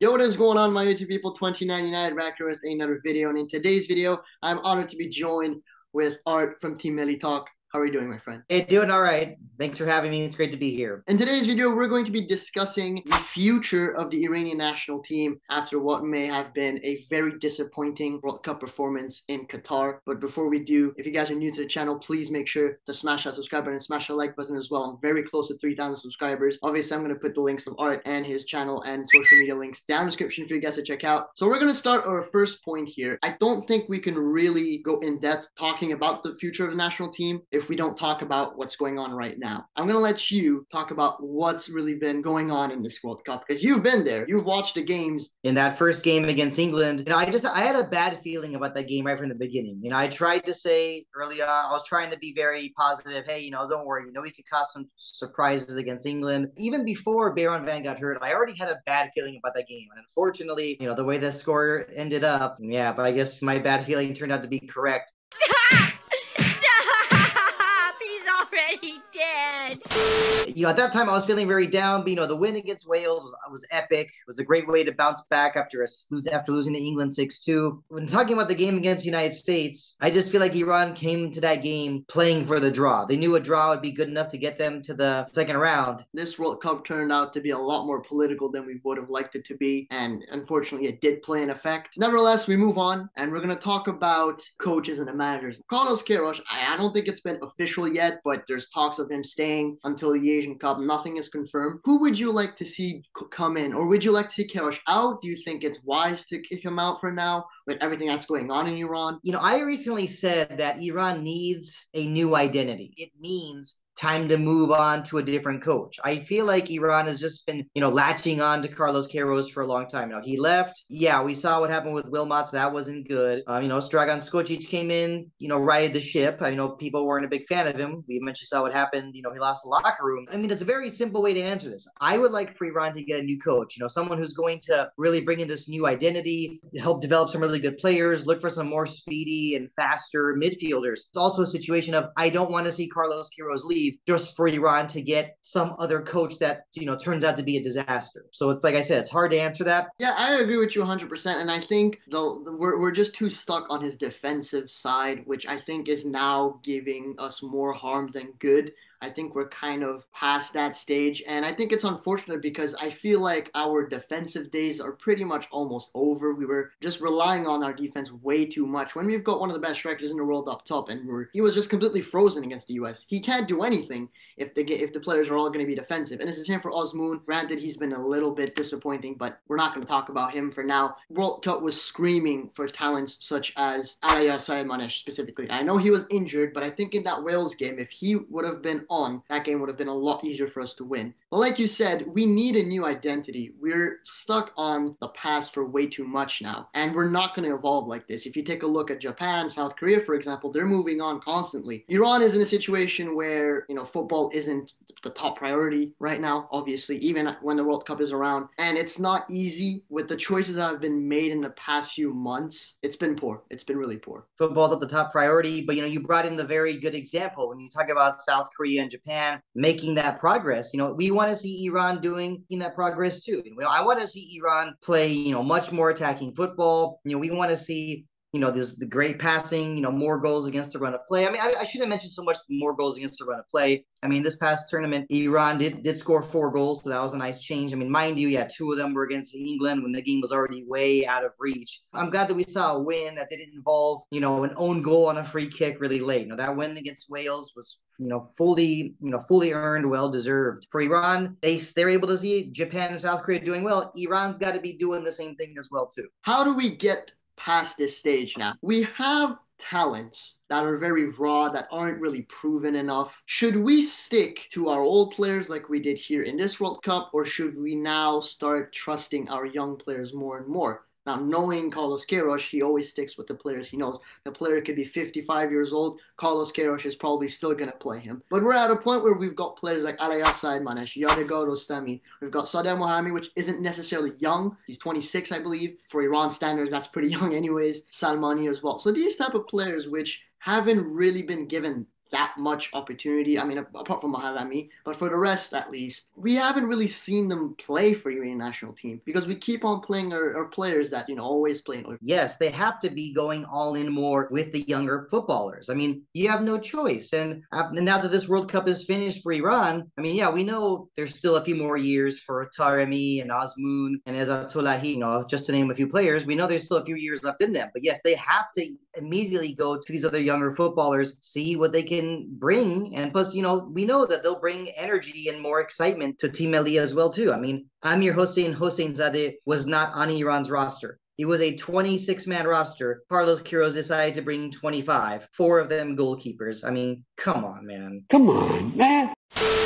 Yo, what is going on, my YouTube people? 2099 back here with another video. And in today's video, I'm honored to be joined with Art from Team Melli Talk. How are you doing, my friend? Hey, doing all right. Thanks for having me. It's great to be here. In today's video, we're going to be discussing the future of the Iranian national team after what may have been a very disappointing World Cup performance in Qatar. But before we do, if you guys are new to the channel, please make sure to smash that subscribe button and smash the like button as well. I'm very close to 3,000 subscribers. Obviously, I'm going to put the links of Art and his channel and social media links down in the description for you guys to check out. So we're going to start our first point here. I don't think we can really go in depth talking about the future of the national team if we don't talk about about what's going on right now. I'm going to let you talk about what's really been going on in this World Cup because you've been there. You've watched the games. In that first game against England, you know, I just I had a bad feeling about that game right from the beginning. You know, I tried to say early on, I was trying to be very positive. Hey, you know, don't worry. You know, we could cause some surprises against England. Even before Beiranvand got hurt, I already had a bad feeling about that game. And unfortunately, you know, the way the score ended up, yeah, but I guess my bad feeling turned out to be correct. You know, at that time I was feeling very down. But, you know, the win against Wales was was epic. It was a great way to bounce back after a, after losing to England six two. When talking about the game against the United States, I just feel like Iran came to that game playing for the draw. They knew a draw would be good enough to get them to the second round. This World Cup turned out to be a lot more political than we would have liked it to be, and unfortunately, it did play an effect. Nevertheless, we move on, and we're going to talk about coaches and the managers. Carlos Queiroz, I, I don't think it's been official yet, but there's talks of him staying until the Asian Cup. Nothing is confirmed. Who would you like to see come in, or would you like to see Queiroz out? Do you think it's wise to kick him out for now with everything that's going on in Iran? You know, I recently said that Iran needs a new identity. It means time to move on to a different coach. I feel like Iran has just been, you know, latching on to Carlos Queiroz for a long time now. He left. Yeah, we saw what happened with Wilmots. That wasn't good. Um, you know, Dragan Skocic came in, you know, righted the ship. I know people weren't a big fan of him. We eventually saw what happened. You know, he lost the locker room. I mean, it's a very simple way to answer this. I would like for Iran to get a new coach, you know, someone who's going to really bring in this new identity, help develop some really good players, look for some more speedy and faster midfielders. It's also a situation of I don't want to see Carlos Queiroz leave just for Iran to get some other coach that you know turns out to be a disaster. So it's like I said, it's hard to answer that. Yeah, I agree with you 100%. And I think we're we're just too stuck on his defensive side, which I think is now giving us more harm than good. I think we're kind of past that stage. And I think it's unfortunate because I feel like our defensive days are pretty much almost over. We were just relying on our defense way too much when we've got one of the best strikers in the world up top and he was just completely frozen against the US. He can't do anything if the if the players are all going to be defensive. And it's the same for Azmoun. Granted, he's been a little bit disappointing, but we're not going to talk about him for now. World Cup was screaming for talents such as Allahyar Sayyadmanesh specifically. I know he was injured, but I think in that Wales game, if he would have been on, that game would have been a lot easier for us to win. But like you said, we need a new identity. We're stuck on the past for way too much now, and we're not going to evolve like this. If you take a look at Japan, South Korea, for example, they're moving on constantly. Iran is in a situation where, you know, football isn't the top priority right now, obviously, even when the World Cup is around. And it's not easy with the choices that have been made in the past few months. It's been poor. It's been really poor. Football's at the top priority, but you know, you brought in the very good example when you talk about South Korea and Japan making that progress. You know, we want to see Iran doing in that progress too. You know, I want to see Iran play, you know, much more attacking football. You know, we want to see you know, there's the great passing, you know, more goals against the run of play. I mean, I, I shouldn't mention so much more goals against the run of play. I mean, this past tournament, Iran did did score four goals, so that was a nice change. I mean, mind you, yeah, two of them were against England when the game was already way out of reach. I'm glad that we saw a win that didn't involve, you know, an own goal on a free kick really late. You know, that win against Wales was you know, fully, you know, fully earned, well deserved. For Iran, they they're able to see Japan and South Korea doing well. Iran's got to be doing the same thing as well too. How do we get past this stage now. We have talents that are very raw, that aren't really proven enough. Should we stick to our old players like we did here in this World Cup, or should we now start trusting our young players more and more? Now, knowing Carlos Queiroz, he always sticks with the players he knows. The player could be 55 years old. Carlos Queiroz is probably still going to play him. But we're at a point where we've got players like Allahyar Sayyadmanesh, Yadegar Rostami. We've got Sadegh Moharrami, which isn't necessarily young. He's 26, I believe. For Iran standards, that's pretty young anyways. Salmani as well. So these type of players, which haven't really been given that much opportunity. I mean, apart from Moharrami, but for the rest, at least, we haven't really seen them play for Iranian national team because we keep on playing our, our players that you know always playing. Yes, they have to be going all in more with the younger footballers. I mean, you have no choice. Uh, and now that this World Cup is finished for Iran, I mean, yeah, we know there's still a few more years for Taremi and Azmoun and Ezatolahi, you know, just to name a few players. We know there's still a few years left in them. But yes, they have to immediately go to these other younger footballers, see what they can bring. And plus, you know, we know that they'll bring energy and more excitement to Team Melli as well, too. I mean, Amir Hossein Hosseinzadeh was not on Iran's roster. It was a 26 man roster. Carlos Queiroz decided to bring 25, four of them goalkeepers. I mean, come on, man. Come on, man.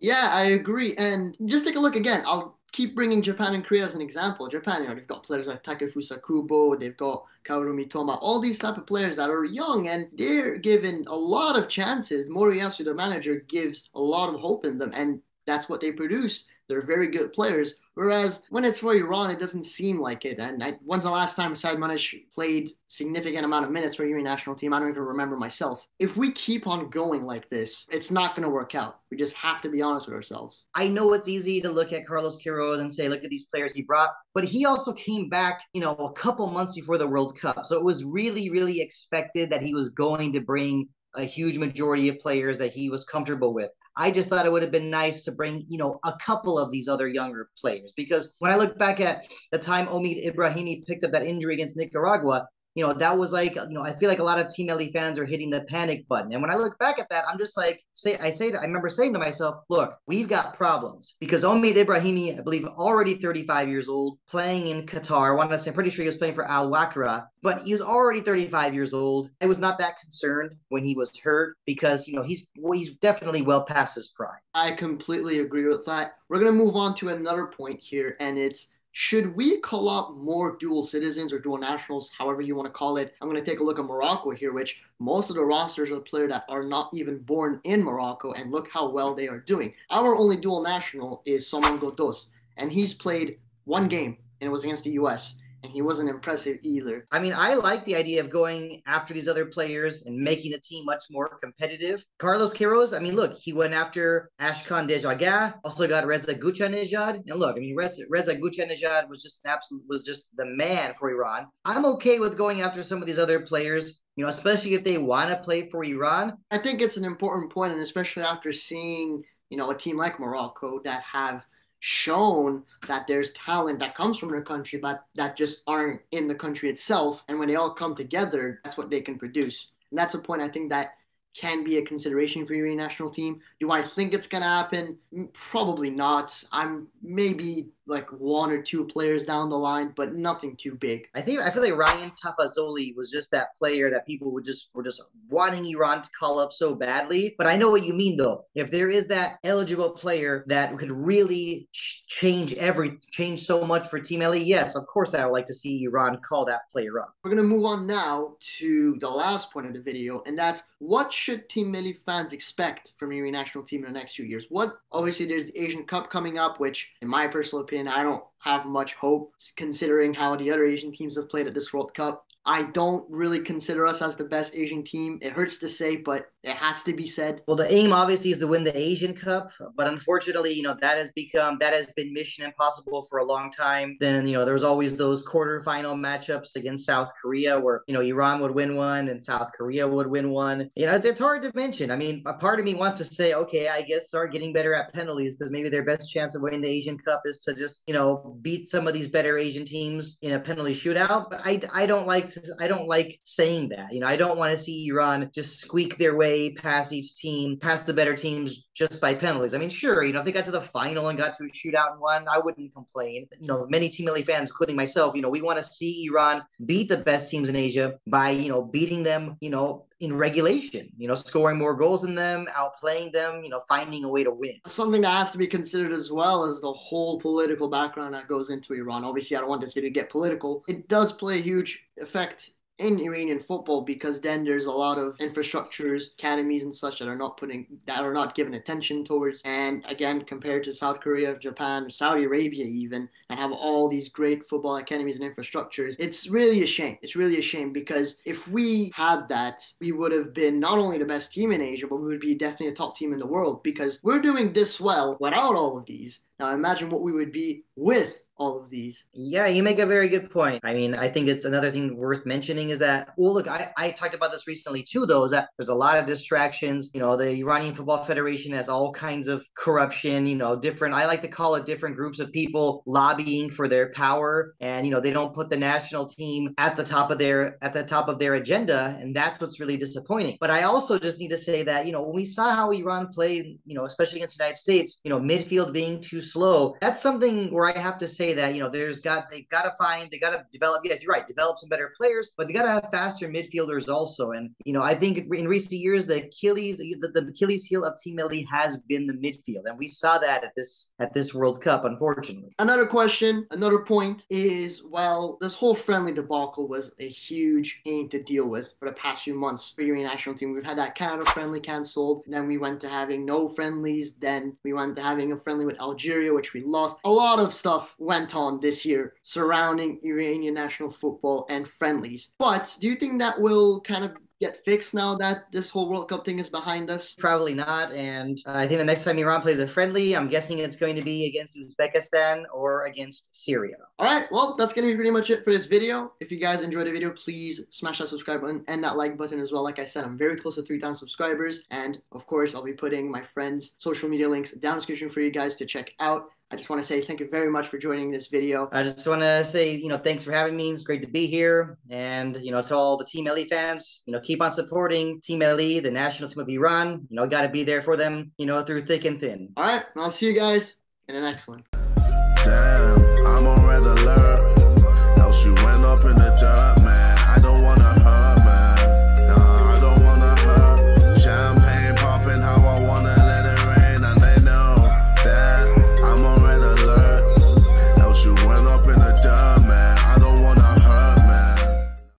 Yeah, I agree. And just take a look again. I'll keep bringing Japan and Korea as an example. Japan, you know, they've got players like Takefusa Kubo, they've got Kaoru Mitoma, all these type of players that are young and they're given a lot of chances. Moriyasu, the manager, gives a lot of hope in them, and that's what they produce. They're very good players. Whereas when it's for Iran, it doesn't seem like it. And I, when's the last time Sayyadmanesh played significant amount of minutes for Iranian national team? I don't even remember myself. If we keep on going like this, it's not going to work out. We just have to be honest with ourselves. I know it's easy to look at Carlos Queiroz and say, look at these players he brought, but he also came back, you know, a couple months before the World Cup. So it was really, really expected that he was going to bring a huge majority of players that he was comfortable with. I just thought it would have been nice to bring, you know, a couple of these other younger players because when I look back at the time Omid Ebrahimi picked up that injury against Nicaragua, you know, that was like, you know, I feel like a lot of Team Melli fans are hitting the panic button. And when I look back at that, I'm just like, say, I say, to, I remember saying to myself, look, we've got problems because Omid Ebrahimi, I believe, already 35 years old, playing in Qatar. I want to say, I'm pretty sure he was playing for Al Wakra, but he was already 35 years old. I was not that concerned when he was hurt because, you know, he's, he's definitely well past his prime. I completely agree with that. We're going to move on to another point here, and it's should we call up more dual citizens or dual nationals, however you want to call it? I'm going to take a look at Morocco here, which most of the rosters are players that are not even born in Morocco, and look how well they are doing. Our only dual national is Saman Ghoddos, and he's played one game, and it was against the U.S and he wasn't impressive either. I mean, I like the idea of going after these other players and making the team much more competitive. Carlos Queiroz, I mean, look, he went after Ashkan Dejagah, also got Reza Ghoochannejhad. And look, I mean, Reza, Reza Ghoochannejhad was just absolute, was just the man for Iran. I'm okay with going after some of these other players you know, especially if they want to play for Iran. I think it's an important point, and especially after seeing, you know, a team like Morocco that have shown that there's talent that comes from their country, but that just aren't in the country itself. And when they all come together, that's what they can produce. And that's a point I think that can be a consideration for your national team. Do I think it's going to happen? Mm, probably not. I'm maybe like one or two players down the line, but nothing too big. I think I feel like Ryan Tafazolli was just that player that people would just were just wanting Iran to call up so badly. But I know what you mean though. If there is that eligible player that could really change every change so much for Team Melli, yes, of course I would like to see Iran call that player up. We're gonna move on now to the last point of the video, and that's what should Team Melli fans expect from your national team in the next few years? What obviously there's the Asian Cup coming up, which in my personal opinion I don't have much hope considering how the other Asian teams have played at this World Cup. I don't really consider us as the best Asian team. It hurts to say, but it has to be said. Well, the aim obviously is to win the Asian Cup, but unfortunately, you know, that has become that has been mission impossible for a long time. Then, you know, there was always those quarterfinal matchups against South Korea where, you know, Iran would win one and South Korea would win one. You know, it's, it's hard to mention. I mean, a part of me wants to say, okay, I guess start getting better at penalties because maybe their best chance of winning the Asian Cup is to just, you know, beat some of these better Asian teams in a penalty shootout. But I, I don't like I don't like saying that. You know, I don't want to see Iran just squeak their way past each team, past the better teams just by penalties. I mean, sure, you know, if they got to the final and got to a shootout and won, I wouldn't complain. You know, many Team Melli fans, including myself, you know, we want to see Iran beat the best teams in Asia by, you know, beating them, you know, in regulation, you know, scoring more goals than them, outplaying them, you know, finding a way to win. Something that has to be considered as well is the whole political background that goes into Iran. Obviously, I don't want this video to get political. It does play a huge effect in Iranian football because then there's a lot of infrastructures, academies, and such that are not putting that are not given attention towards. And again, compared to South Korea, Japan, Saudi Arabia, even, and have all these great football academies and infrastructures, it's really a shame. It's really a shame because if we had that, we would have been not only the best team in Asia, but we would be definitely a top team in the world because we're doing this well without all of these. Now imagine what we would be with all of these. Yeah, you make a very good point. I mean, I think it's another thing worth mentioning is that, well, look, I, I talked about this recently too, though, is that there's a lot of distractions. You know, the Iranian Football Federation has all kinds of corruption, you know, different, I like to call it different groups of people lobbying for their power. And, you know, they don't put the national team at the top of their, at the top of their agenda. And that's what's really disappointing. But I also just need to say that, you know, when we saw how Iran played, you know, especially against the United States, you know, midfield being too slow, that's something where I have to say that you know there's got they got to find they got to develop. Yes, you're right, develop some better players, but they got to have faster midfielders also. And you know, I think in recent years the Achilles the, the Achilles heel of Team Melli has been the midfield, and we saw that at this at this World Cup, unfortunately. Another question, another point is well, this whole friendly debacle was a huge pain to deal with for the past few months for your national team. We've had that Canada friendly canceled, then we went to having no friendlies, then we went to having a friendly with Algeria, which we lost. A lot of stuff went went on this year surrounding Iranian national football and friendlies. But do you think that will kind of get fixed now that this whole World Cup thing is behind us? Probably not. And I think the next time Iran plays a friendly, I'm guessing it's going to be against Uzbekistan or against Syria. All right. Well, that's going to be pretty much it for this video. If you guys enjoyed the video, please smash that subscribe button and that like button as well. Like I said, I'm very close to 3,000 subscribers. And of course, I'll be putting my friends' social media links down in the description for you guys to check out. I just want to say thank you very much for joining this video. I just want to say, you know, thanks for having me. It's great to be here. And, you know, to all the Team Melli fans, you know, keep on supporting Team Melli, the national team of Iran. You know, got to be there for them, you know, through thick and thin. All right. I'll see you guys in the next one. Damn, I'm on red alert. Went up in the dirt, man.